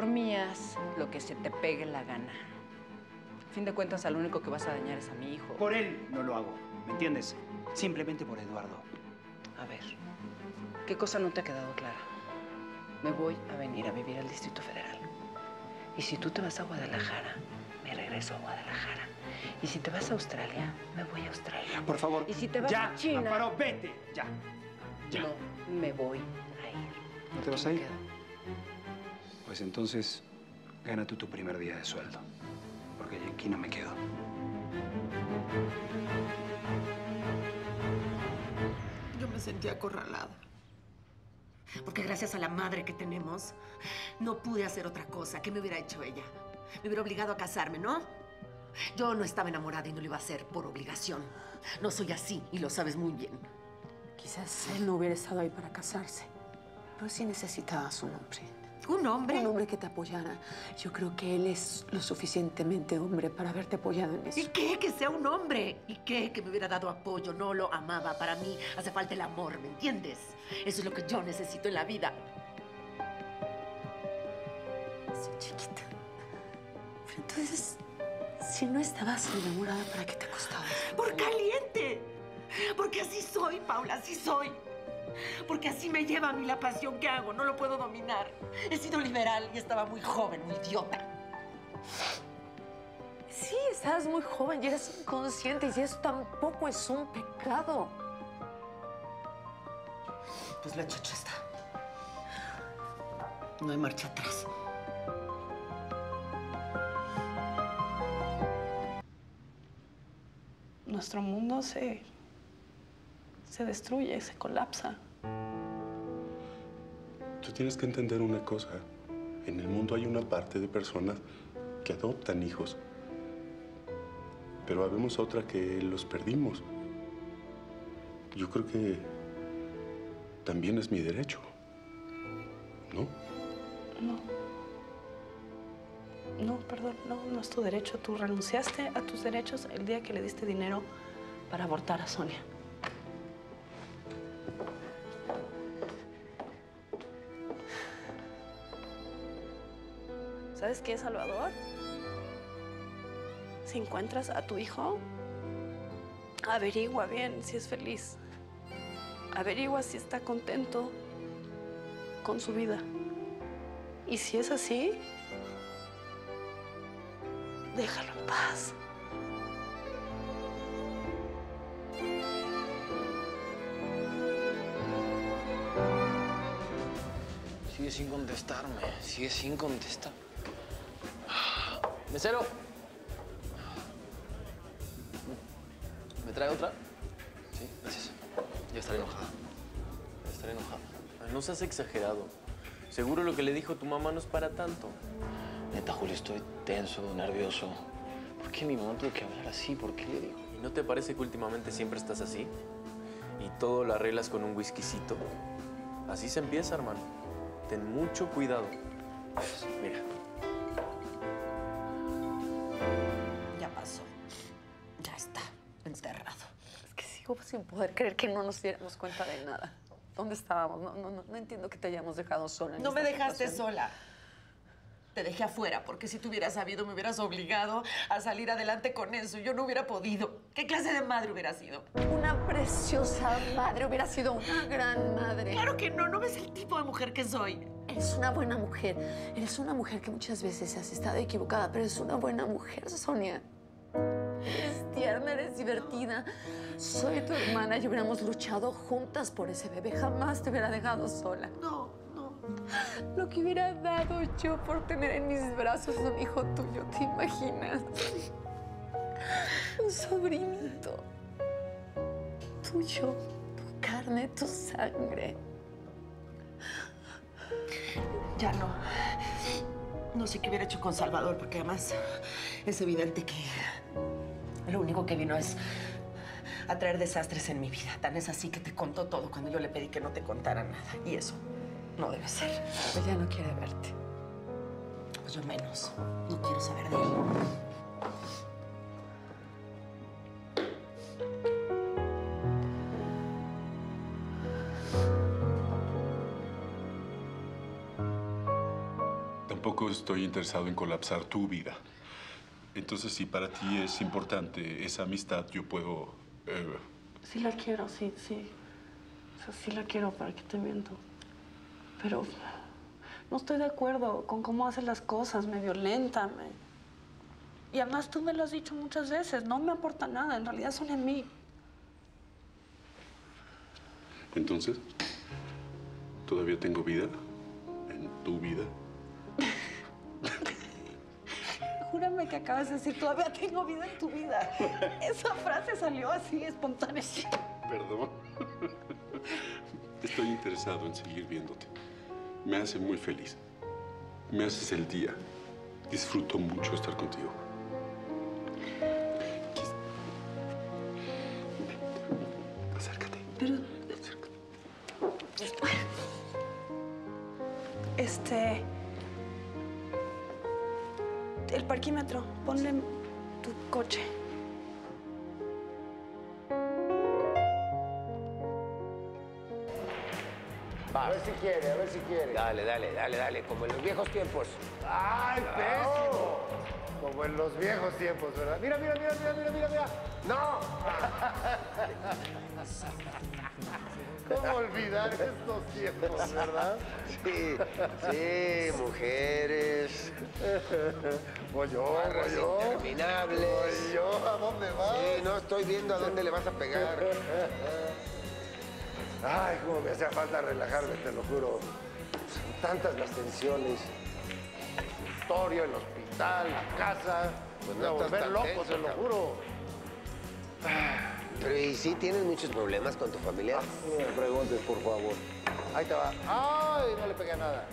por mí haz lo que se te pegue la gana. A fin de cuentas, al único que vas a dañar es a mi hijo. Por él no lo hago, ¿me entiendes? Simplemente por Eduardo. A ver, ¿qué cosa no te ha quedado clara? Me voy a venir a vivir al Distrito Federal. Y si tú te vas a Guadalajara, me regreso a Guadalajara. Y si te vas a Australia, me voy a Australia. Por favor. Y si te vas ya, a China... Amparo, vete, ya. Ya. No, me voy a ir. ¿No te vas a ir? quedo. Pues entonces, gana tú tu primer día de sueldo. Porque yo aquí no me quedo. Yo me sentía acorralada. Porque gracias a la madre que tenemos, no pude hacer otra cosa. ¿Qué me hubiera hecho ella? Me hubiera obligado a casarme, ¿no? Yo no estaba enamorada y no lo iba a hacer por obligación. No soy así y lo sabes muy bien. Quizás él no hubiera estado ahí para casarse, pero sí necesitabas un hombre. ¿Un hombre? Un hombre que te apoyara. Yo creo que él es lo suficientemente hombre para haberte apoyado en eso. ¿Y qué? Que sea un hombre. ¿Y qué? Que me hubiera dado apoyo. No lo amaba. Para mí hace falta el amor, ¿me entiendes? Eso es lo que yo necesito en la vida. Sí, chiquita. Pero entonces, si no estabas enamorada, ¿para qué te acostabas? Por caliente. Porque así soy, Paula, así soy. Porque así me lleva a mí la pasión que hago, no lo puedo dominar. He sido liberal y estaba muy joven, muy idiota. Sí, estabas muy joven y eras inconsciente y eso tampoco es un pecado. Pues la chocha está. No hay marcha atrás. Nuestro mundo se, se destruye, se colapsa. Tú tienes que entender una cosa. En el mundo hay una parte de personas que adoptan hijos. Pero habemos otra que los perdimos. Yo creo que también es mi derecho. ¿No? No. No, perdón, no, no es tu derecho. Tú renunciaste a tus derechos el día que le diste dinero para abortar a Sonia. ¿Sabes qué, Salvador? Si encuentras a tu hijo, averigua bien si es feliz. Averigua si está contento con su vida. Y si es así, déjalo en paz. Sigue sin contestarme, sigue sin contestar. ¡Mesero! ¿Me trae otra? Sí, gracias. Ya estaré enojada. Ya estaré enojada. No seas exagerado. Seguro lo que le dijo tu mamá no es para tanto. Neta, Julio, estoy tenso, nervioso. ¿Por qué mi mamá tuvo que hablar así? ¿Por qué le dijo? ¿Y no te parece que últimamente siempre estás así? Y todo lo arreglas con un whiskycito. Así se empieza, hermano. Ten mucho cuidado. Mira, Sigo sin poder creer que no nos diéramos cuenta de nada. ¿Dónde estábamos? No, no, no, no entiendo que te hayamos dejado sola. en No me dejaste situación. sola. Te dejé afuera porque si tú hubieras sabido me hubieras obligado a salir adelante con eso. Yo no hubiera podido. ¿Qué clase de madre hubiera sido? Una preciosa madre, hubiera sido una gran madre. Claro que no, no ves el tipo de mujer que soy. Eres una buena mujer. Eres una mujer que muchas veces has estado equivocada, pero eres una buena mujer, Sonia. Eres tierna, eres divertida. Soy tu hermana y hubiéramos luchado juntas por ese bebé. Jamás te hubiera dejado sola. No, no. Lo que hubiera dado yo por tener en mis brazos un hijo tuyo, ¿te imaginas? Un sobrinito. Tuyo, tu carne, tu sangre. Ya no. No sé qué hubiera hecho con Salvador, porque además es evidente que lo único que vino es a traer desastres en mi vida. Tan es así que te contó todo cuando yo le pedí que no te contara nada. Y eso no debe ser. Ella no quiere verte. Pues yo menos. No quiero saber de él. Tampoco tampoco estoy interesado en colapsar tu vida. Entonces, si para ti es importante esa amistad, yo puedo... eh, Sí la quiero, sí, sí. O sea, sí la quiero, ¿para qué te miento? Pero no estoy de acuerdo con cómo hace las cosas, me violenta, me... Y además tú me lo has dicho muchas veces, no me aporta nada, en realidad son en mí. Entonces, ¿todavía tengo vida en tu vida? Júrame que acabas de decir, todavía tengo vida en tu vida. Esa frase salió así, espontánea. Perdón. Estoy interesado en seguir viéndote. Me hace muy feliz. Me haces el día. Disfruto mucho estar contigo. Dale, dale, dale, como en los viejos tiempos. ¡Ay, pésimo! Como en los viejos tiempos, ¿verdad? Mira, mira, mira, mira, mira, mira, mira. ¡No! ¿Cómo olvidar estos tiempos, verdad? Sí, sí, mujeres, Voy yo, voy yo. interminables. Voy yo, ¿a dónde vas? Sí, no estoy viendo a dónde le vas a pegar. Ay, cómo me hacía falta relajarme, te lo juro. Tantas las tensiones. El consultorio, el hospital, la casa. Pues me voy a no estás volver loco, tenso, te lo cabrón. juro. Pero ¿y sí tienes muchos problemas con tu familia? No me preguntes, por favor. Ahí te va. ¡Ay! No le pegué nada.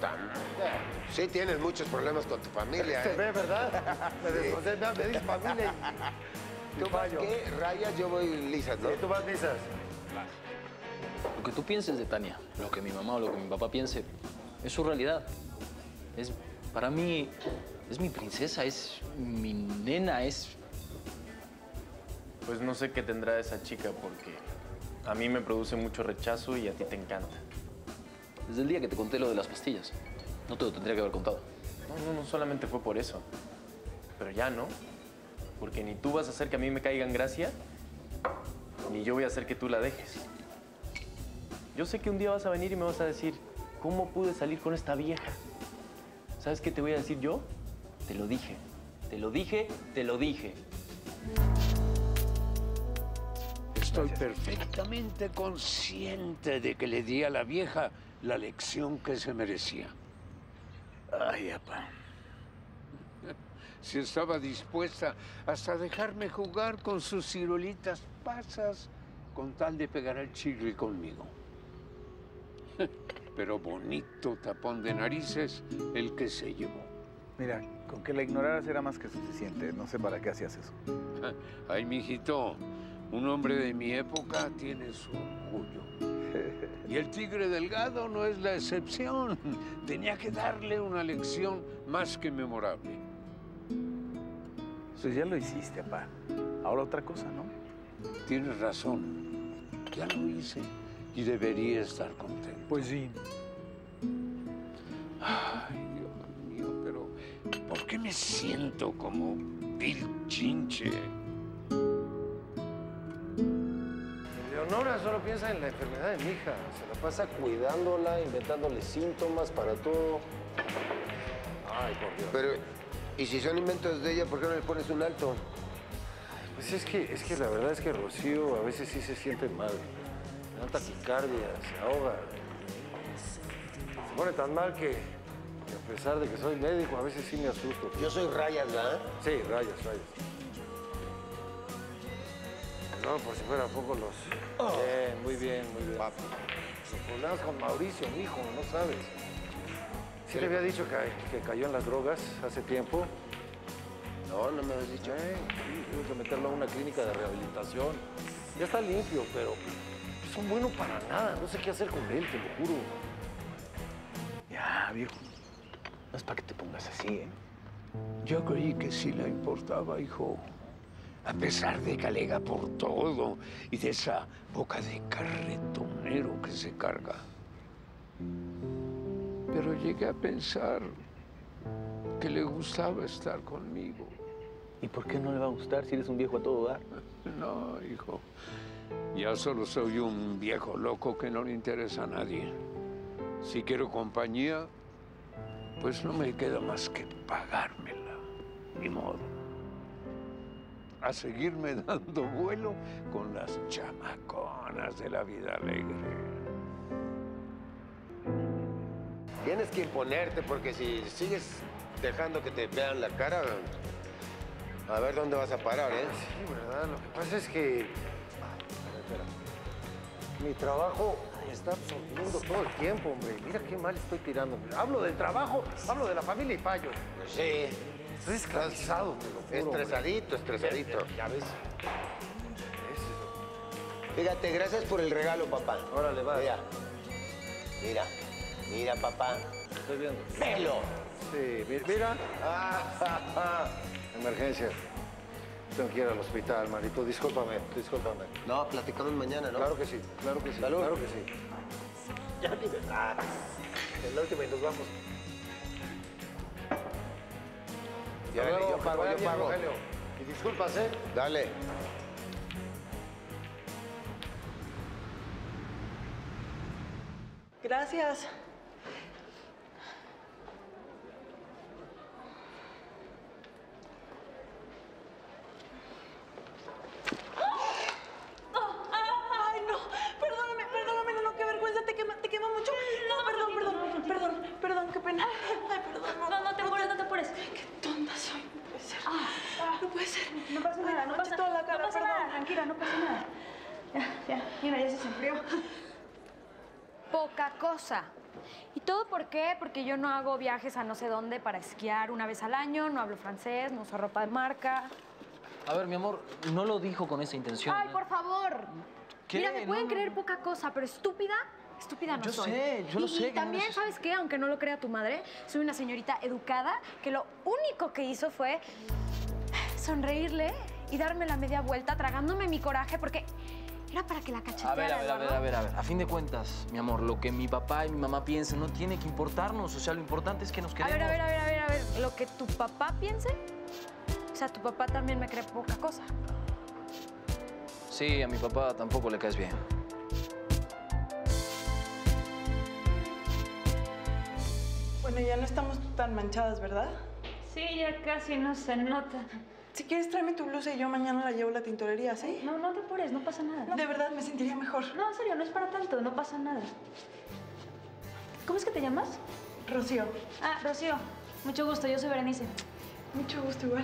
Sí tienes muchos problemas con tu familia. Se ¿eh? ve, ¿verdad? Me me, me dice familia y... ¿Tú vas qué? Rayas, yo voy lisas, ¿no? Sí, tú vas lisas. Lo que tú pienses de Tania, lo que mi mamá o lo que mi papá piense, es su realidad. Es, para mí, es mi princesa, es mi nena, es... Pues no sé qué tendrá esa chica porque a mí me produce mucho rechazo y a ti te encanta. Desde el día que te conté lo de las pastillas, no te lo tendría que haber contado. No, no, no solamente fue por eso. Pero ya no. Porque ni tú vas a hacer que a mí me caiga en gracia, ni yo voy a hacer que tú la dejes. Yo sé que un día vas a venir y me vas a decir, ¿cómo pude salir con esta vieja? ¿Sabes qué te voy a decir yo? Te lo dije. Te lo dije, te lo dije. Estoy perfectamente consciente de que le di a la vieja la lección que se merecía. Ay, papá. Si estaba dispuesta hasta dejarme jugar con sus ciruelitas pasas con tal de pegar al chigre conmigo. Pero bonito tapón de narices el que se llevó. Mira, con que la ignoraras era más que suficiente. No sé para qué hacías eso. Ay, mijito, un hombre de mi época tiene su orgullo. Y el tigre delgado no es la excepción. Tenía que darle una lección más que memorable. Pues ya lo hiciste, papá. Ahora otra cosa, ¿no? Tienes razón. Ya lo hice y debería estar contento. Pues sí. Ay, Dios mío, pero ¿por qué me siento como Bill Chinche? Leonora solo piensa en la enfermedad de mi hija. Se la pasa cuidándola, inventándole síntomas para todo. Ay, por Dios. Pero, ¿y si son inventos de ella, por qué no le pones un alto? Pues es que, es que la verdad es que Rocío a veces sí se siente mal. Le da taquicardia, se ahoga. Se pone tan mal que, que a pesar de que soy médico, a veces sí me asusto. Yo soy Rayas, ¿verdad? Sí, rayos, rayos. No, por si fuera poco los... Bien, muy bien, muy bien. Los problemas con Mauricio, mi hijo, no sabes. Sí le había dicho que, que cayó en las drogas hace tiempo. No, no me habías dicho. Eh, sí, tuve que meterlo a una clínica de rehabilitación. Ya está limpio, pero bueno para nada. No sé qué hacer con él, te lo juro. Ya, viejo. No es para que te pongas así, ¿eh? Yo creí que sí le importaba, hijo. A pesar de que alega por todo y de esa boca de carretonero que se carga. Pero llegué a pensar que le gustaba estar conmigo. ¿Y por qué no le va a gustar si eres un viejo a todo dar? No, hijo. Ya solo soy un viejo loco que no le interesa a nadie. Si quiero compañía, pues no me queda más que pagármela. Ni modo. A seguirme dando vuelo con las chamaconas de la vida alegre. Tienes que imponerte porque si sigues dejando que te vean la cara, a ver dónde vas a parar, ¿eh? Sí, ¿verdad? Lo que pasa es que... Mi trabajo me está absorbiendo todo el tiempo, hombre. Mira qué mal estoy tirando. Hablo del trabajo, hablo de la familia y fallo. Pues sí. Estoy esclavizado, te lo juro, hombre. Estresadito, estresadito. Ya ves. Fíjate, gracias por el regalo, papá. Órale, va. Mira. Mira. Mira, papá. Estoy viendo. ¡Velo! Sí, mi- mira. Ah, Emergencia. Tengo que ir al hospital, manito. Discúlpame, discúlpame. No, platicamos mañana, ¿no? Claro que sí, claro que sí. Salud. Claro que sí. Ya ni. Es la última y nos vamos. Ya, Hasta luego, yo pago, yo pago. Rogelio. Y disculpas, ¿eh? Dale. Gracias. Ay, no, perdóname, perdóname, no, no, qué vergüenza, te quema, te quema mucho. No, perdón, perdón, perdón, perdón, qué pena. Ay, perdón, no, No, no te apures, no te apures. Qué tonta soy, no puede ser. Ah, No puede ser. No pasa nada, no manché pasa, toda la cara, no pasa perdón. nada, tranquila, no pasa nada. Ya, ya, mira, ya se enfrió. Poca cosa. ¿Y todo por qué? Porque yo no hago viajes a no sé dónde para esquiar una vez al año, no hablo francés, no uso ropa de marca. A ver, mi amor, no lo dijo con esa intención. Ay, ¿eh? por favor. ¿Qué? Mira, me pueden no, creer poca cosa, pero estúpida, estúpida no Yo soy. sé, yo lo Y- sé Y no también, ¿sabes qué? Aunque no lo crea tu madre, soy una señorita educada que lo único que hizo fue sonreírle y darme la media vuelta, tragándome mi coraje, porque era para que la cacheteara. A ver, a ver, a ver, a ver, a ver. A fin de cuentas, mi amor, lo que mi papá y mi mamá piensen no tiene que importarnos. O sea, lo importante es que nos A queremos. ver, a ver, a ver, a ver, a ver, lo que tu papá piense, o sea, tu papá también me cree poca cosa. Sí, a mi papá tampoco le caes bien. Bueno, ya no estamos tan manchadas, ¿verdad? Sí, ya casi no se nota. Si quieres, tráeme tu blusa y yo mañana la llevo a la tintorería, ¿sí? No, no te apures, no pasa nada. De verdad, me sentiría mejor. No, en serio, no es para tanto, no pasa nada. ¿Cómo es que te llamas? Rocío. Ah, Rocío. Mucho gusto, yo soy Berenice. Mucho gusto igual.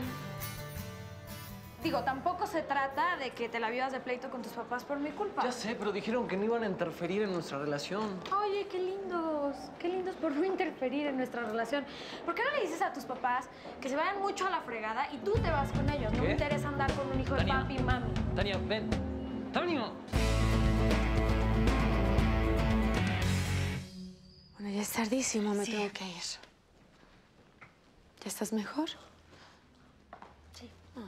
Digo, tampoco se trata de que te la vivas de pleito con tus papás por mi culpa. Ya sé, pero dijeron que no iban a interferir en nuestra relación. Oye, qué lindos, qué lindos por no interferir en nuestra relación. ¿Por qué no le dices a tus papás que se vayan mucho a la fregada y tú te vas con ellos? No me interesa andar con un hijo Tania. de papi y mami. Tania, ven. Tania. Bueno, ya es tardísimo, me tengo que ir. ¿Ya estás mejor? Sí. Ay,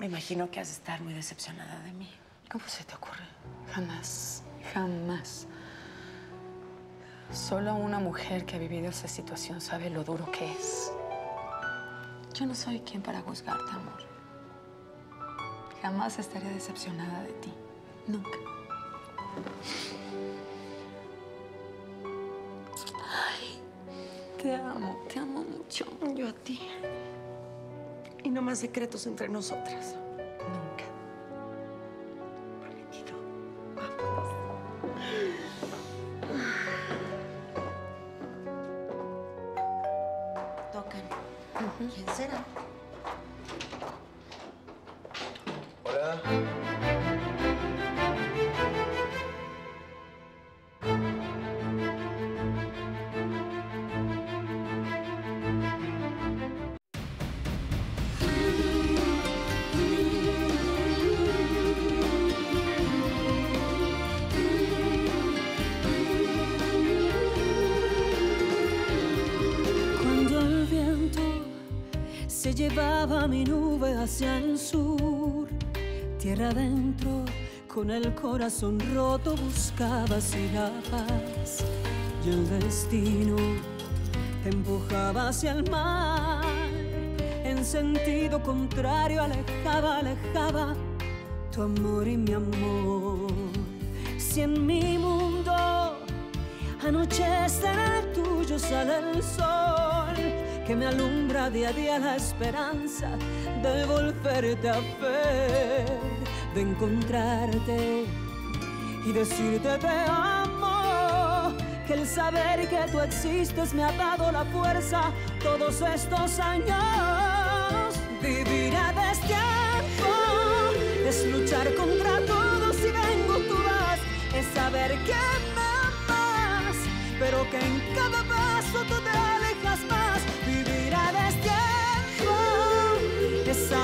Me imagino que has de estar muy decepcionada de mí. ¿Cómo se te ocurre? Jamás, jamás. Solo una mujer que ha vivido esa situación sabe lo duro que es. Yo no soy quien para juzgarte, amor. Jamás estaría decepcionada de ti. Nunca. Ay, te amo, te amo mucho. Yo a ti. Y no más secretos entre nosotras. Llevaba mi nube hacia el sur, tierra adentro Con el corazón roto buscabas y la paz y el destino te empujaba hacia el mar. En sentido contrario alejaba, alejaba tu amor y mi amor. Si en mi mundo anochece en el tuyo sale el sol que me alumbra día a día la esperanza de volverte a ver, de encontrarte y decirte te amo. Que el saber que tú existes me ha dado la fuerza todos estos años. Vivir a destiempo es luchar contra todos si vengo tú vas, es saber que me amas, pero que en cada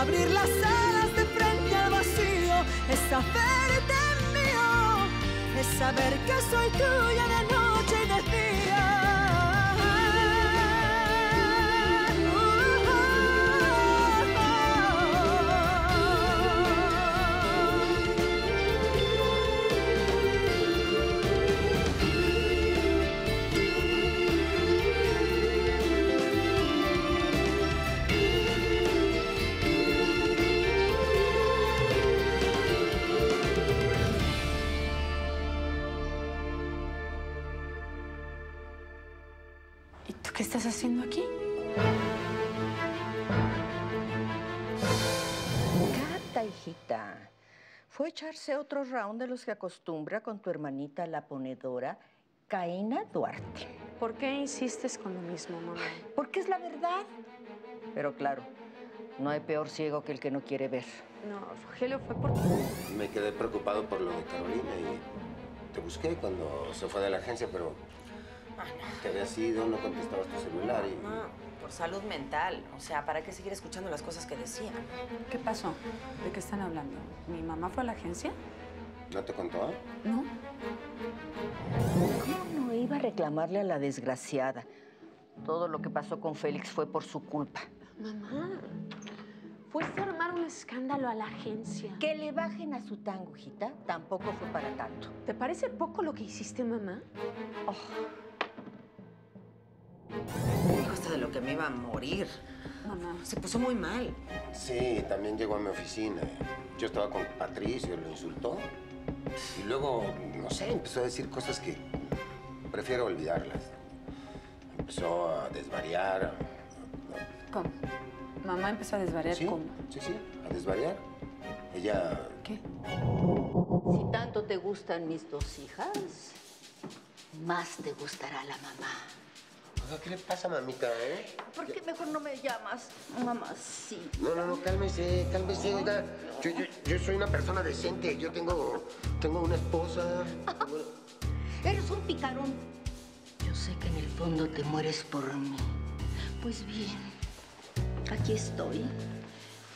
abrir las alas de frente al vacío, es saberte mío, es saber que soy tuya de otro round de los que acostumbra con tu hermanita la ponedora, Caína Duarte. ¿Por qué insistes con lo mismo, mamá? Porque es la verdad. Pero claro, no hay peor ciego que el que no quiere ver. No, Rogelio fue porque... Me quedé preocupado por lo de Carolina y te busqué cuando se fue de la agencia, pero te habías ido, no contestabas tu celular y... No, por salud mental. O sea, ¿para qué seguir escuchando las cosas que decía? ¿Qué pasó? ¿De qué están hablando? ¿Mi mamá fue a la agencia? ¿No te contó? No. ¿Cómo no iba a reclamarle a la desgraciada? Todo lo que pasó con Félix fue por su culpa. Mamá, fuiste a armar un escándalo a la agencia. Que le bajen a su tango, hijita, tampoco fue para tanto. ¿Te parece poco lo que hiciste, mamá? Me dijo hasta de lo que me iba a morir. Mamá. Se puso muy mal. Sí, también llegó a mi oficina. Yo estaba con Patricio, lo insultó. Y luego, no sé, empezó a decir cosas que prefiero olvidarlas. Empezó a desvariar. ¿Cómo? Mamá empezó a desvariar Sí, cómo. sí, sí, a desvariar. Ella ¿Qué? Si tanto te gustan mis dos hijas, más te gustará la mamá. ¿Qué le pasa, mamita, eh? ¿Por qué mejor no me llamas mamacita? No, no, no, cálmese, cálmese, oiga. Yo, yo, yo soy una persona decente. Yo tengo, tengo una esposa. tengo- Eres un picarón. Yo sé que en el fondo te mueres por mí. Pues bien, aquí estoy.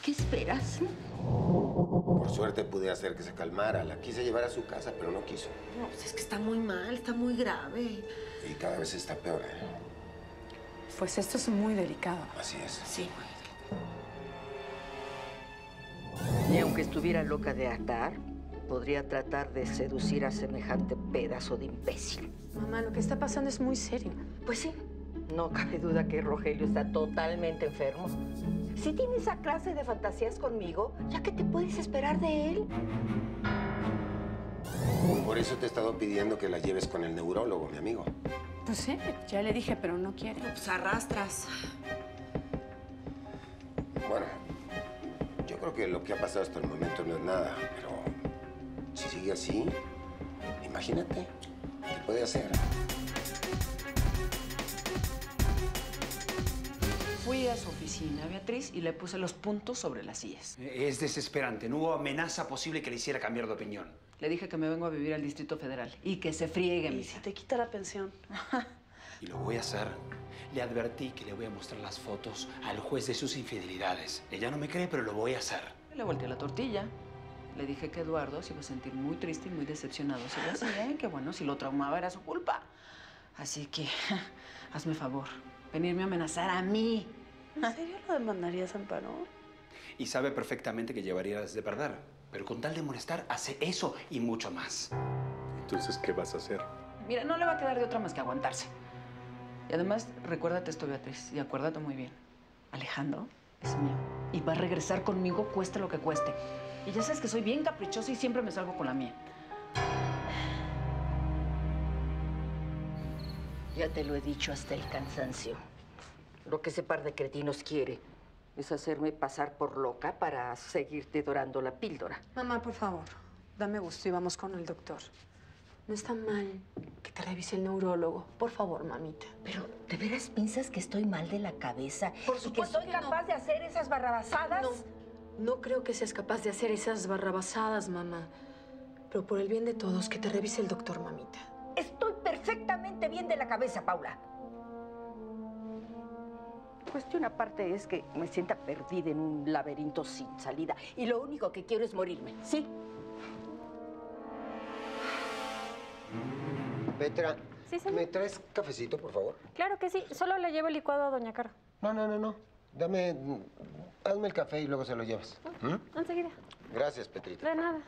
¿Qué esperas? Por suerte pude hacer que se calmara. La quise llevar a su casa, pero no quiso. No, pues es que está muy mal, está muy grave. Y cada vez está peor, ¿eh? Pues esto es muy delicado. Así es. Sí, Y aunque estuviera loca de atar, podría tratar de seducir a semejante pedazo de imbécil. Mamá, lo que está pasando es muy serio. Pues sí, no cabe duda que Rogelio está totalmente enfermo. Si tiene esa clase de fantasías conmigo, ¿ya qué te puedes esperar de él? Por eso te he estado pidiendo que la lleves con el neurólogo, mi amigo. Pues sí, ya le dije, pero no quiere. Pues arrastras. Bueno, yo creo que lo que ha pasado hasta el momento no es nada, pero si sigue así, imagínate, ¿qué puede hacer? Fui a su oficina, Beatriz, y le puse los puntos sobre las sillas. Es desesperante. No hubo amenaza posible que le hiciera cambiar de opinión. Le dije que me vengo a vivir al Distrito Federal y que se friegue, Y misa. si te quita la pensión. Y lo voy a hacer. Le advertí que le voy a mostrar las fotos al juez de sus infidelidades. Ella no me cree, pero lo voy a hacer. Le volteé la tortilla. Le dije que Eduardo se iba a sentir muy triste y muy decepcionado si lo hacía, y que bueno, si lo traumaba era su culpa. Así que, hazme favor, venirme a amenazar a mí. ¿En serio lo demandarías, Amparo? Y sabe perfectamente que llevarías de perder. Pero con tal de molestar, hace eso y mucho más. Entonces, ¿qué vas a hacer? Mira, no le va a quedar de otra más que aguantarse. Y además, recuérdate esto, Beatriz, y acuérdate muy bien. Alejandro es mío. Y va a regresar conmigo, cueste lo que cueste. Y ya sabes que soy bien caprichosa y siempre me salgo con la mía. Ya te lo he dicho hasta el cansancio. Lo que ese par de cretinos quiere es hacerme pasar por loca para seguirte dorando la píldora. Mamá, por favor, dame gusto y vamos con el doctor. No está mal que te revise el neurólogo. Por favor, mamita. Pero, ¿de veras piensas que estoy mal de la cabeza? Por ¿Y que supuesto soy que no. capaz de hacer esas barrabasadas? No, no creo que seas capaz de hacer esas barrabasadas, mamá. Pero por el bien de todos, que te revise el doctor, mamita. Estoy perfectamente bien de la cabeza, Paula. Cuestión aparte es que me sienta perdida en un laberinto sin salida. Y lo único que quiero es morirme, ¿sí? Petra, Sí, señor. ¿me traes cafecito, por favor? Claro que sí, solo le llevo el licuado a Doña Caro. No, no, no, no. Dame, hazme el café y luego se lo llevas. ¿Mm? Enseguida. Gracias, Petrita. De nada.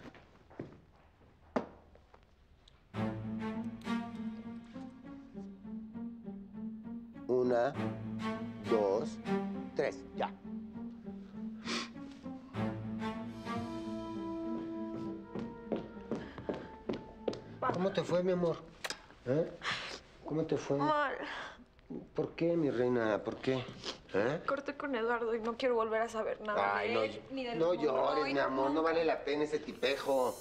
Una, dos, tres, ya. ¿Cómo te fue, mi amor? ¿Eh? ¿Cómo te fue? Mal. ¿Por qué, mi reina? ¿Por qué? ¿Eh? Corté con Eduardo y no quiero volver a saber nada Ay, de no, él, ni del no mundo. llores, Ay, mi amor. No vale la pena ese tipejo.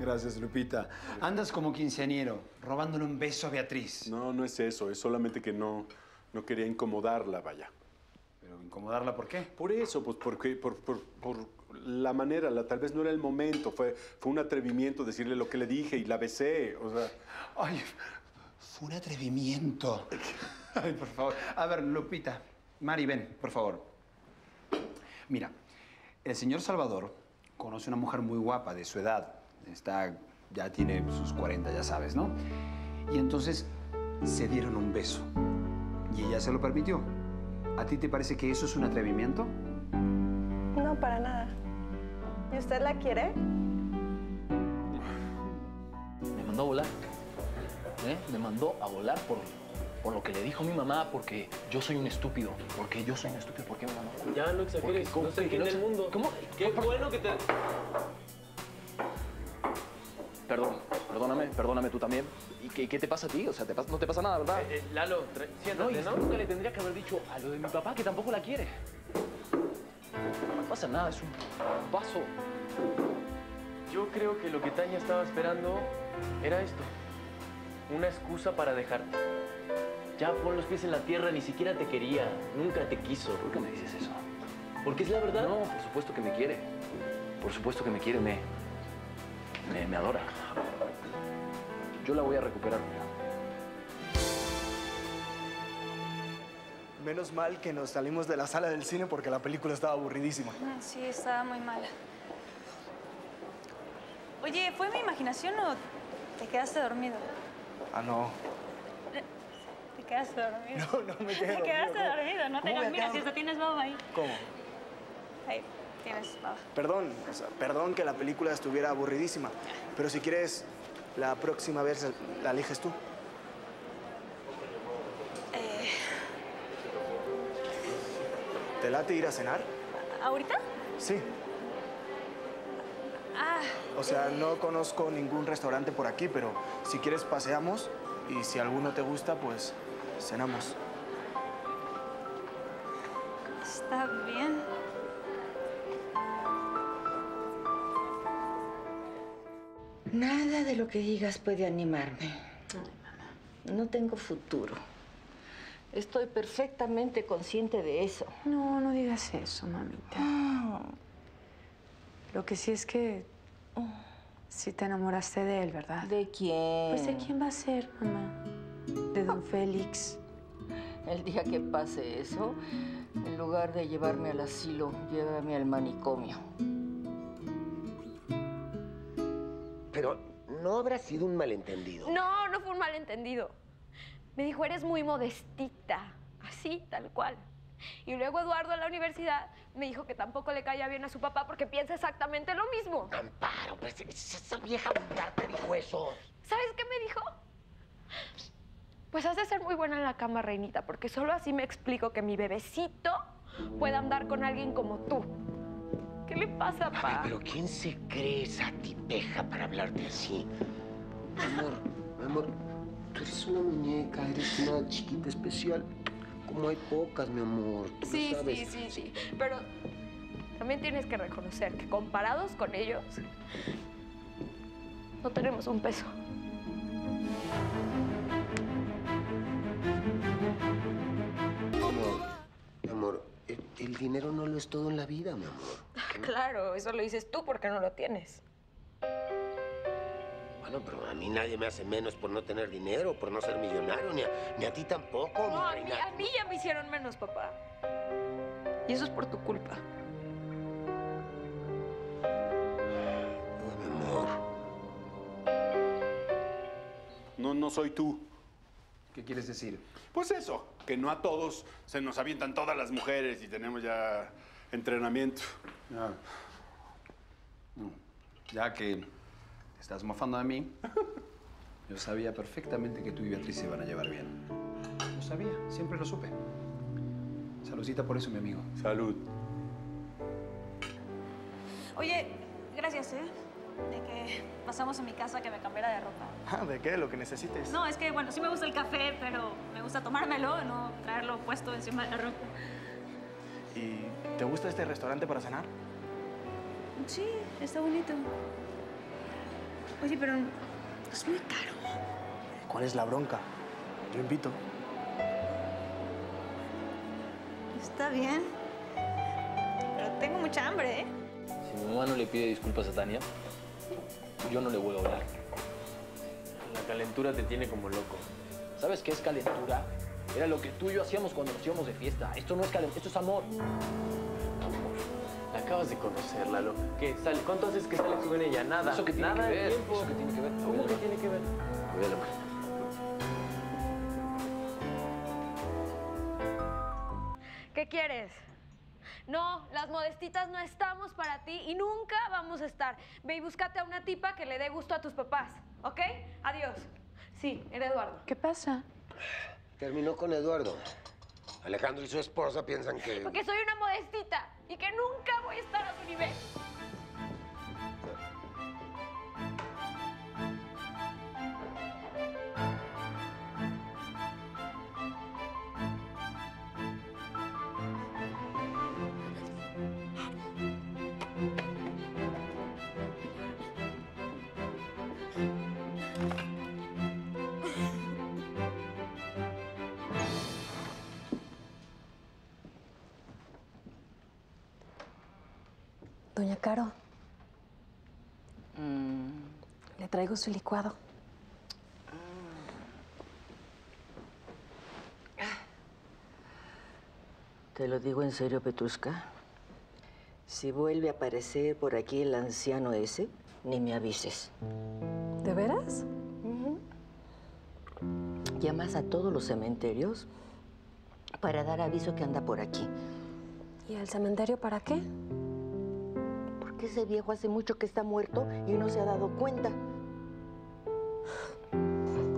Gracias, Lupita. Andas como quinceañero, robándole un beso a Beatriz. No, no es eso. Es solamente que no, no quería incomodarla, vaya. ¿Pero incomodarla por qué? Por eso, pues porque por, por, por la manera, la, tal vez no era el momento. Fue, fue un atrevimiento decirle lo que le dije y la besé. O sea, Ay, fue un atrevimiento. Ay, por favor. A ver, Lupita. Mari, ven, por favor. Mira, el señor Salvador conoce una mujer muy guapa de su edad. Está, ya tiene sus 40, ya sabes, ¿no? Y entonces se dieron un beso. Y ella se lo permitió. ¿A ti te parece que eso es un atrevimiento? No, para nada. ¿Y usted la quiere? Me mandó a volar. ¿eh? Me mandó a volar por, por lo que le dijo mi mamá, porque yo soy un estúpido. Porque yo soy un estúpido. ¿Por qué me mandó a volar? Ya no exageres, Porque- no se entiende el mundo. ¿Cómo? Qué bueno que te... perdóname, tú también. ¿Y qué, qué te pasa a ti? O sea, te no te pasa nada, ¿verdad? Eh, Lalo, tra- no, siéntate, y ¿no? nunca le tendría que haber dicho a lo de mi papá que tampoco la quiere. No pasa nada, es un paso. Yo creo que lo que Tania estaba esperando era esto. Una excusa para dejarte. Ya pon los pies en la tierra, ni siquiera te quería, nunca te quiso. ¿Por qué me dices eso? Porque es la verdad. No, por supuesto que me quiere. Por supuesto que me quiere, me, me, me adora. Yo la voy a recuperar. Menos mal que nos salimos de la sala del cine porque la película estaba aburridísima. Ah, Sí, estaba muy mala. Oye, ¿fue mi imaginación o te quedaste dormido? Ah, no. Te quedaste dormido. No, no me quedé Te quedaste dormido, no te ¿Cómo voy a hagas. Mira, si hasta tienes baba ahí. ¿Cómo? Ahí, tienes baba. Perdón, o sea, perdón que la película estuviera aburridísima. Pero si quieres, la próxima vez la eliges tú. Eh, ¿Te late ir a cenar? ¿Ahorita? Sí. Ah, O sea, no conozco ningún restaurante por aquí, pero si quieres paseamos y si alguno te gusta, pues cenamos. está de lo que digas puede animarme. No tengo futuro. Estoy perfectamente consciente de eso. No, no digas eso, mamita. Lo que sí es que sí te enamoraste de él, ¿verdad? ¿De quién? Pues de quién va a ser, mamá. De don Félix. El día que pase eso, en lugar de llevarme al asilo, llévame al manicomio. Habrá sido un malentendido. No, no fue un malentendido. Me dijo, eres muy modestita. Así, tal cual. Y luego Eduardo a la universidad me dijo que tampoco le caía bien a su papá porque piensa exactamente lo mismo. Amparo, pues esa vieja vulgar te dijo eso. ¿Sabes qué me dijo? Pues has de ser muy buena en la cama, reinita, porque solo así me explico que mi bebecito pueda andar con alguien como tú. ¿Qué le pasa, Ay, pa? pero ¿quién se cree esa tipeja para hablarte así? Mi amor, mi amor, tú eres una muñeca, eres una chiquita especial. Como hay pocas, mi amor. tú lo Sí, sabes. sí, sí, sí. Pero también tienes que reconocer que comparados con ellos, no tenemos un peso. Mi amor, mi amor, el, el dinero no lo es todo en la vida, mi amor. Claro, eso lo dices tú porque no lo tienes. Bueno, pero a mí nadie me hace menos por no tener dinero, por no ser millonario, ni a, ni a ti tampoco, mi No, a mí, a mí ya me hicieron menos, papá. Y eso es por tu culpa. Mi amor. No, no soy tú. ¿Qué quieres decir? Pues eso, que no a todos se nos avientan todas las mujeres y tenemos ya entrenamiento. Mm. Ya que te estás mofando de mí, yo sabía perfectamente que tú y Beatriz se iban a llevar bien. Lo sabía, siempre lo supe. Saludcita por eso, mi amigo. Salud. Oye, gracias, ¿eh? De que pasamos a mi casa que me cambiara de ropa. Ah, ¿De qué? Lo que necesites. No, es que, bueno, sí me gusta el café, pero me gusta tomármelo, no traerlo puesto encima de la ropa. ¿Y te gusta este restaurante para cenar? Sí, está bonito. Oye, pero es muy caro. ¿Cuál es la bronca? Yo invito. Está bien. Pero tengo mucha hambre, ¿eh? Si mi mamá no le pide disculpas a Tania, yo no le vuelvo a hablar. La calentura te tiene como loco. ¿Sabes qué es calentura? Era lo que tú y yo hacíamos cuando nos íbamos de fiesta. Esto no es calentura, esto es amor. La acabas de conocer, Lalo. ¿Qué? Sale, ¿Cuánto haces que sales con ella? Nada. ¿Eso qué tiene Nada que ver? tiempo. ¿Eso qué tiene que ver? ¿Cómo que tiene que ver? Olvídalo. ¿Qué quieres? No, las modestitas no estamos para ti y nunca vamos a estar. Ve y búscate a una tipa que le dé gusto a tus papás, ¿ok? Adiós. Sí, era Eduardo. ¿Qué pasa? Terminó con Eduardo. Alejandro y su esposa piensan que... Porque soy una modestita y que nunca voy a estar a su nivel. Caro. Le traigo su licuado. Te lo digo en serio, Petrushka. Si vuelve a aparecer por aquí el anciano ese, ni me avises. ¿De veras? Llamas a todos los cementerios para dar aviso que anda por aquí. ¿Y al cementerio para qué? Porque ese viejo hace mucho que está muerto y no se ha dado cuenta.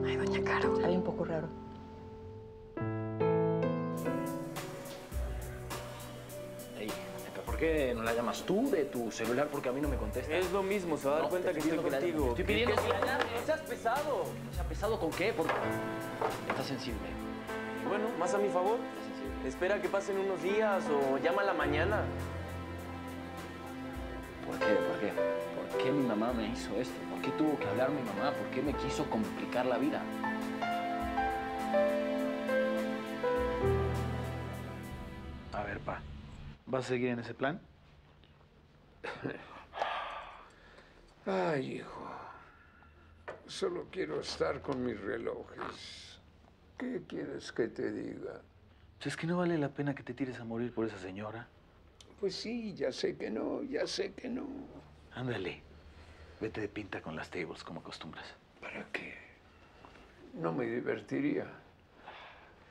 Ay, doña Caro. Sabe un poco raro. ¿por qué no la llamas tú de tu celular? Porque a mí no me contesta. Es lo mismo, se va a dar No, cuenta que estoy la contigo. Estoy ¿Qué- pidiendo que la llames. No seas pesado. No seas pesado con qué? Porque está sensible. Bueno, más a mi favor. Espera que pasen unos días o llámala mañana. ¿Por qué? ¿Por qué? ¿Por qué mi mamá me hizo esto? ¿Por qué tuvo que hablar mi mamá? ¿Por qué me quiso complicar la vida? A ver, pa. ¿Vas a seguir en ese plan? Ay, hijo. Solo quiero estar con mis relojes. ¿Qué quieres que te diga? ¿Es que no vale la pena que te tires a morir por esa señora? Pues sí, ya sé que no, ya sé que no. Ándale. Vete de pinta con las tables como acostumbras. ¿Para qué? No me divertiría.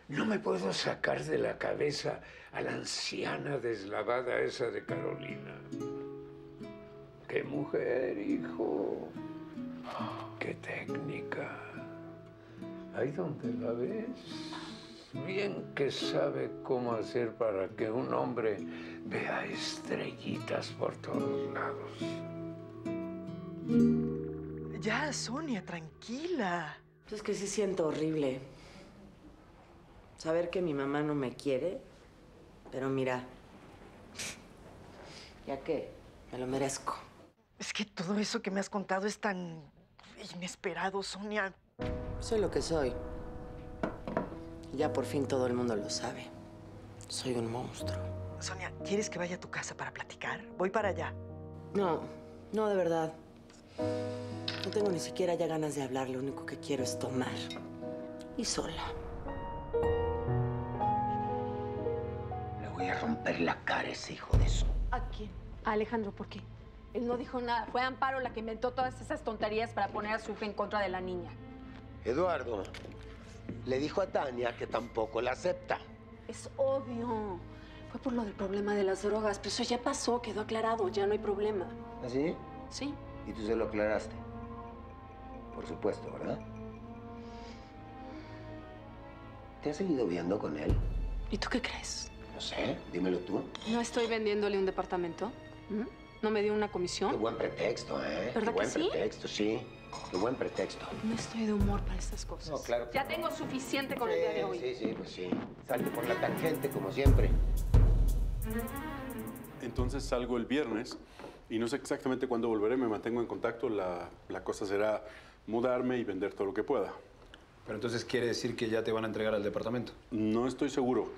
No me puedo sacar de la cabeza a la anciana deslavada esa de Carolina. ¡Qué mujer, hijo! ¡Qué técnica! Ahí donde la ves, bien que sabe cómo hacer para que un hombre vea estrellitas por todos lados. Ya, Sonia, tranquila. Es que sí siento horrible. Saber que mi mamá no me quiere, pero mira. ¿Ya qué? Me lo merezco. Es que todo eso que me has contado es tan inesperado, Sonia. Soy lo que soy. Ya por fin todo el mundo lo sabe. Soy un monstruo. Sonia, ¿quieres que vaya a tu casa para platicar? Voy para allá. No, no, de verdad. No tengo ni siquiera ya ganas de hablar. Lo único que quiero es tomar. Y sola. Le voy a romper la cara a ese hijo de su... ¿A quién? A Alejandro, ¿por qué? Él no dijo nada. Fue Amparo la que inventó todas esas tonterías para poner a su hija en contra de la niña. Eduardo le dijo a Tania que tampoco la acepta. Es obvio. Fue por lo del problema de las drogas, pero eso ya pasó, quedó aclarado, ya no hay problema. ¿Así? Sí. Y tú se lo aclaraste. Por supuesto, ¿verdad? ¿Te has seguido viendo con él? ¿Y tú qué crees? No sé, dímelo tú. ¿No estoy vendiéndole un departamento? ¿Mm? ¿No me dio una Qué comisión? buen pretexto, ¿eh? ¿Verdad Qué buen que sí? pretexto, sí. Qué buen pretexto. No estoy de humor para estas cosas. No, claro que Ya no. tengo suficiente con el día de hoy. Sí, sí, pues sí. Salte por la tangente, como siempre. Entonces salgo el viernes y no sé exactamente cuándo volveré, me mantengo en contacto. La, la cosa será mudarme y vender todo lo que pueda. Pero entonces quiere decir que ya te van a entregar al departamento. No estoy seguro.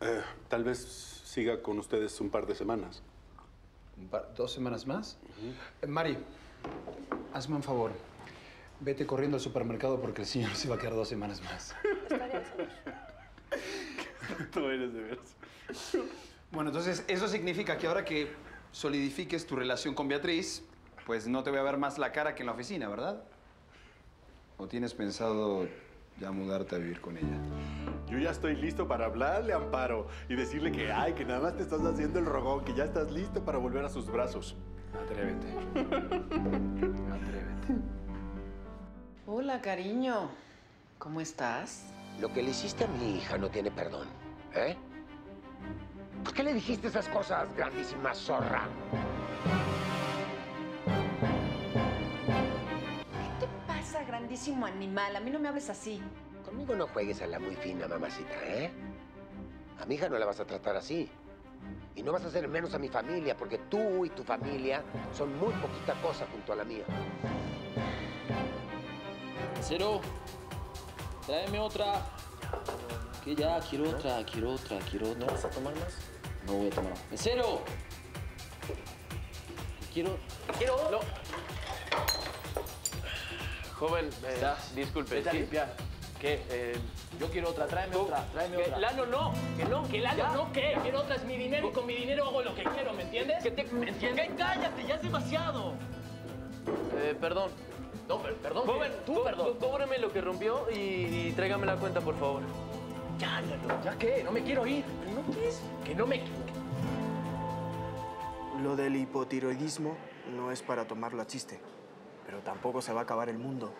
Eh, tal vez siga con ustedes un par de semanas. Un par- ¿Dos semanas más? Eh, Mari, hazme un favor. Vete corriendo al supermercado porque el señor se va a quedar dos semanas más. Tú eres de veras. Bueno, entonces eso significa que ahora que solidifiques tu relación con Beatriz, pues no te voy a ver más la cara que en la oficina, ¿verdad? ¿O tienes pensado ya mudarte a vivir con ella? Yo ya estoy listo para hablarle a Amparo y decirle que, ay, que nada más te estás haciendo el rogón, que ya estás listo para volver a sus brazos. Atrévete. Hola, cariño. ¿Cómo estás? Lo que le hiciste a mi hija no tiene perdón, ¿eh? ¿Por qué le dijiste esas cosas, grandísima zorra? ¿Qué te pasa, grandísimo animal? A mí no me hables así. Conmigo no juegues a la muy fina, mamacita, ¿eh? A mi hija no la vas a tratar así. Y no vas a hacer menos a mi familia, porque tú y tu familia son muy poquita cosa junto a la mía. Cero, tráeme otra. Que ya, quiero otra, quiero otra, quiero otra. ¿No vas a tomar más? No voy a tomar más. ¡Mesero! Quiero... Quiero... No. Joven, eh, disculpe. Vete a sí. limpiar. ¿Qué? Eh, yo quiero otra, tráeme otra, tráeme que otra. Lalo, no, que no, que Lalo, Ya. no, ¿qué? Quiero otra, es mi dinero y con mi dinero hago lo que quiero, ¿me entiendes? ¿Qué te, ¿Me entiendes? ¿Qué? Cállate, ya es demasiado. Eh, perdón. No, per- perdón. Joven, tú, perdón. có- Cóbreme lo que rompió y, y tráigame la cuenta, por favor. Ya, Lalo, ¿ya qué? No me quiero ir. ¿No quieres? Que no me... Lo del hipotiroidismo no es para tomarlo a chiste, pero tampoco se va a acabar el mundo.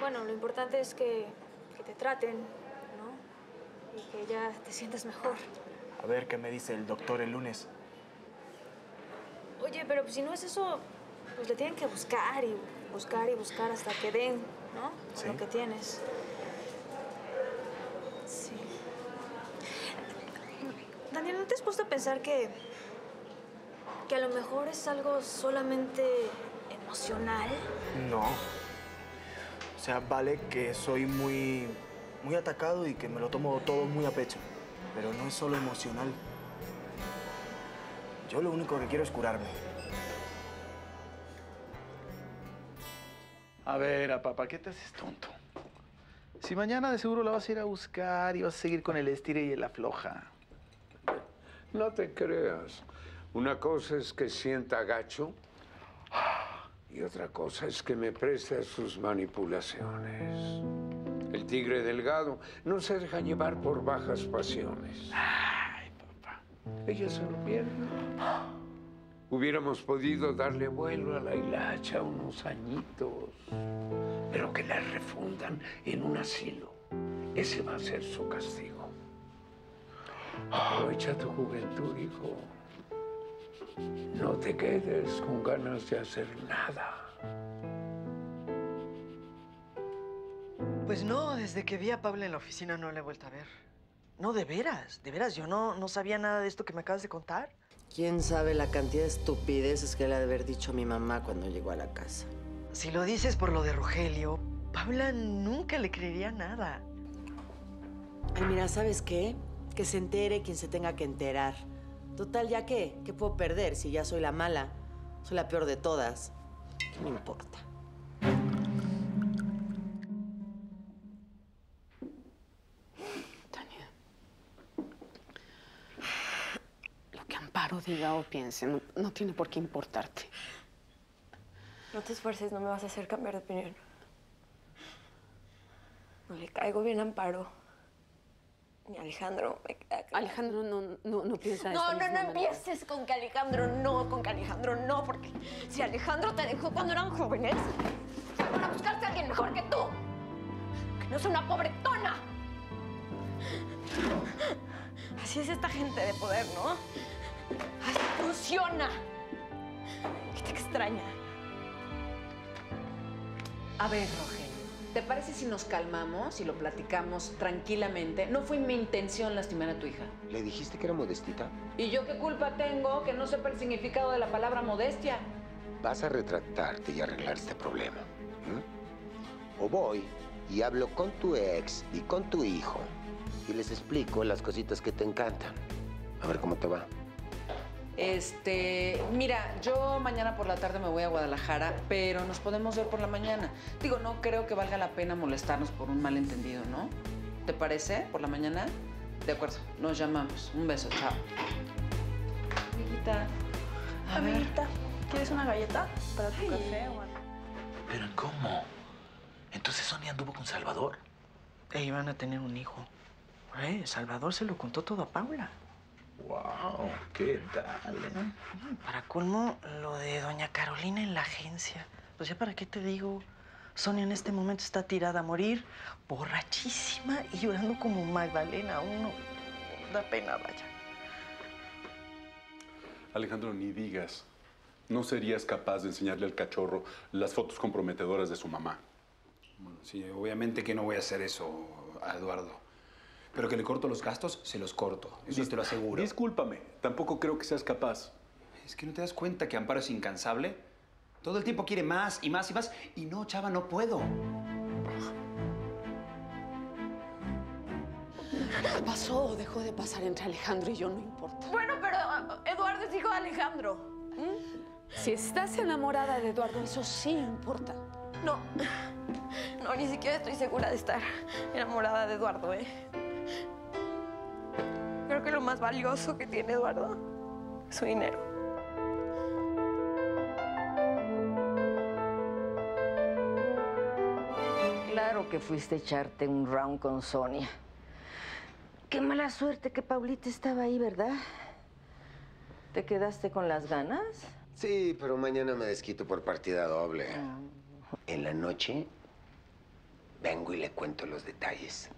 Bueno, lo importante es que, que te traten, ¿no? Y que ya te sientas mejor. A ver qué me dice el doctor el lunes. Oye, pero si no es eso, pues le tienen que buscar y buscar y buscar hasta que den, ¿no? Sí. Lo que tienes. Sí. Daniel, ¿no te has puesto a pensar que, que a lo mejor es algo solamente emocional? No. O sea, vale que soy muy, muy atacado y que me lo tomo todo muy a pecho. Pero no es solo emocional. Yo lo único que quiero es curarme. A ver, a papá, ¿qué te haces tonto? Si mañana de seguro la vas a ir a buscar y vas a seguir con el estire y el afloja. No te creas. Una cosa es que sienta gacho y otra cosa es que me preste a sus manipulaciones. El tigre delgado no se deja llevar por bajas pasiones. Ay, papá. Ella se lo pierde. Hubiéramos podido darle vuelo a la hilacha unos añitos, pero que la refundan en un asilo. Ese va a ser su castigo. Aprovecha tu juventud, hijo. No te quedes con ganas de hacer nada. Pues no, desde que vi a Pablo en la oficina no le he vuelto a ver. No, de veras, de veras, yo no, no sabía nada de esto que me acabas de contar. ¿Quién sabe la cantidad de estupideces que le ha de haber dicho a mi mamá cuando llegó a la casa? Si lo dices por lo de Rogelio, Paula nunca le creería nada. Ay, mira, ¿sabes qué? Que se entere quien se tenga que enterar. Total, ¿ya qué? ¿Qué puedo perder si ya soy la mala? Soy la peor de todas. ¿Qué me importa? Tania. Lo que Amparo diga o piense no, no tiene por qué importarte. No te esfuerces, no me vas a hacer cambiar de opinión. No le caigo bien a Amparo. A Alejandro. Alejandro no, no, no piensa No, no, no empieces con que Alejandro no, con que Alejandro no, porque si Alejandro te dejó cuando eran jóvenes, fue para buscarse a alguien mejor que tú. Que no sea una pobretona. Así es esta gente de poder, ¿no? Así funciona. Que te extraña. A ver, Rogelio, ¿te parece si nos calmamos y lo platicamos tranquilamente? No fue mi intención lastimar a tu hija. ¿Le dijiste que era modestita? ¿Y yo qué culpa tengo que no sepa el significado de la palabra modestia? Vas a retractarte y arreglar este problema. ¿m? O voy y hablo con tu ex y con tu hijo y les explico las cositas que te encantan. A ver cómo te va. Este, mira, yo mañana por la tarde me voy a Guadalajara, pero nos podemos ver por la mañana. Digo, no creo que valga la pena molestarnos por un malentendido, ¿no? ¿Te parece? ¿Por la mañana? De acuerdo, nos llamamos. Un beso, chao. Amiguita. A ver. Amiguita, ¿quieres una galleta para tu café o algo? ¿Pero cómo? Entonces Sonia anduvo con Salvador. E iban a tener un hijo. Eh, Salvador se lo contó todo a Paula. Wow, ¿qué tal? eh? Para colmo, lo de doña Carolina en la agencia. Pues ya para qué te digo. Sonia en este momento está tirada a morir, borrachísima y llorando como Magdalena. Uno da pena, vaya. Alejandro, ni digas. No serías capaz de enseñarle al cachorro las fotos comprometedoras de su mamá. Bueno, sí, obviamente que no voy a hacer eso a Eduardo. Pero que le corto los gastos, se los corto. Eso te lo aseguro. Discúlpame, tampoco creo que seas capaz. Es que no te das cuenta que Amparo es incansable. Todo el tiempo quiere más y más y más. Y no, chava, no puedo. Pasó o dejó de pasar entre Alejandro y yo, no importa. Bueno, pero ah, Eduardo es hijo de Alejandro. Si estás enamorada de Eduardo, eso sí importa. No, no, ni siquiera estoy segura de estar enamorada de Eduardo, ¿eh? Creo que lo más valioso que tiene Eduardo es su dinero. Claro que fuiste a echarte un round con Sonia. Qué mala suerte que Paulita estaba ahí, ¿verdad? ¿Te quedaste con las ganas? Sí, pero mañana me desquito por partida doble. En la noche vengo y le cuento los detalles.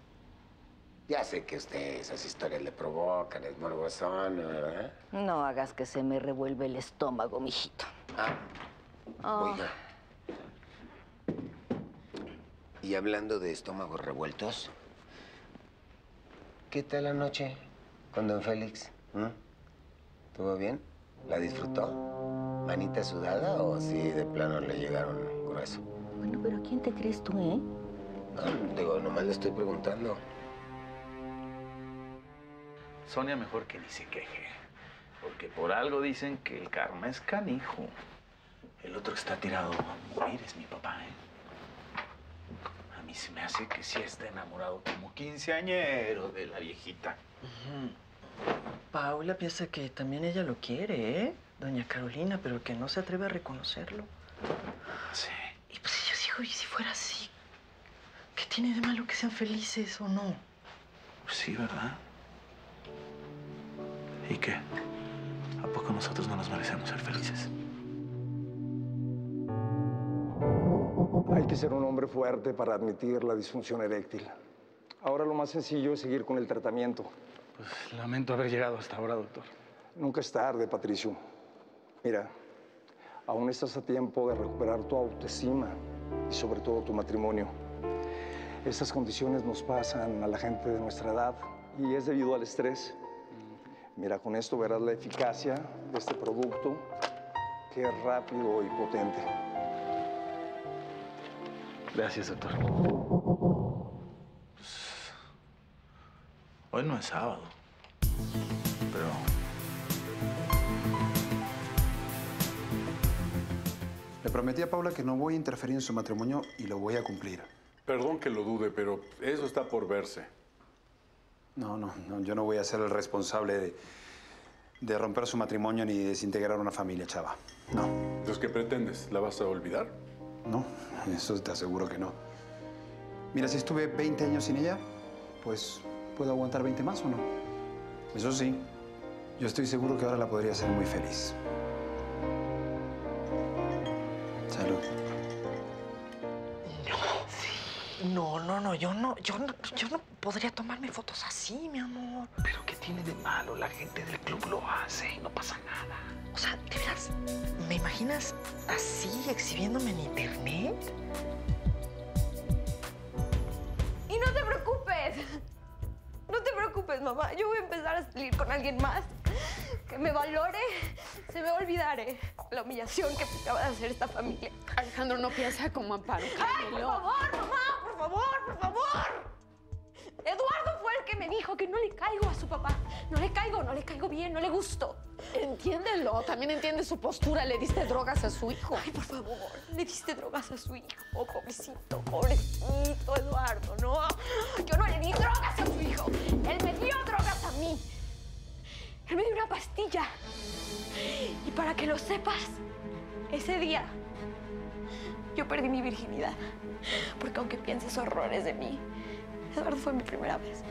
Ya sé que a usted esas historias le provocan, es morbosón, ¿verdad? No hagas que se me revuelve el estómago, mijito. Ah, Oh, oiga. Y hablando de estómagos revueltos, ¿qué tal la noche con don Félix? ¿Mm? ¿Estuvo bien? ¿La disfrutó? ¿Manita sudada o si de plano le llegaron grueso? Bueno, pero ¿quién te crees tú, eh? No, digo, nomás le estoy preguntando. Sonia mejor que ni se queje. Porque por algo dicen que el karma es canijo. El otro que está tirado a morir es mi papá, ¿eh? A mí se me hace que sí está enamorado como quinceañero de la viejita. Paula piensa que también ella lo quiere, ¿eh? Doña Carolina, pero que no se atreve a reconocerlo. Sí. Y pues yo digo, ¿y si fuera así? ¿Qué tiene de malo que sean felices o no? Pues sí, ¿verdad? ¿Y qué? ¿A poco nosotros no nos merecemos ser felices? Hay que ser un hombre fuerte para admitir la disfunción eréctil. Ahora lo más sencillo es seguir con el tratamiento. Pues lamento haber llegado hasta ahora, doctor. Nunca es tarde, Patricio. Mira, aún estás a tiempo de recuperar tu autoestima y sobre todo tu matrimonio. Estas condiciones nos pasan a la gente de nuestra edad y es debido al estrés. Mira, con esto verás la eficacia de este producto que es rápido y potente. Gracias, doctor. Hoy no es sábado. Pero. Le prometí a Paula que no voy a interferir en su matrimonio y lo voy a cumplir. Perdón que lo dude, pero eso está por verse. No, no, no, yo no voy a ser el responsable de, de romper su matrimonio ni desintegrar una familia, chava. No. Entonces, ¿qué pretendes? ¿La vas a olvidar? No, eso te aseguro que no. Mira, si estuve 20 años sin ella, pues puedo aguantar 20 más o no. Eso sí, yo estoy seguro que ahora la podría hacer muy feliz. Salud. No, no, no, yo no, yo no, yo no podría tomarme fotos así, mi amor. ¿Pero qué tiene de malo? La gente del club lo hace, no pasa nada. O sea, ¿de veras? ¿Me imaginas así exhibiéndome en internet? Y no te preocupes. No te preocupes, mamá. Yo voy a empezar a salir con alguien más que me valore. Se me va a olvidar eh, la humillación que me acaba de hacer esta familia. Alejandro, no piensa como Amparo. ¡Ay, por favor, mamá! ¡Por favor, por favor! Eduardo fue el que me dijo que no le caigo a su papá. No le caigo, no le caigo bien, no le gusto. Entiéndelo, también entiende su postura. Le diste drogas a su hijo. Ay, por favor, le diste drogas a su hijo. Pobrecito, pobrecito Eduardo, no. Yo no le di drogas a su hijo. Él me dio drogas a mí. Él me dio una pastilla. Y para que lo sepas, ese día yo perdí mi virginidad. Porque aunque pienses horrores de mí, Eduardo fue mi primera vez.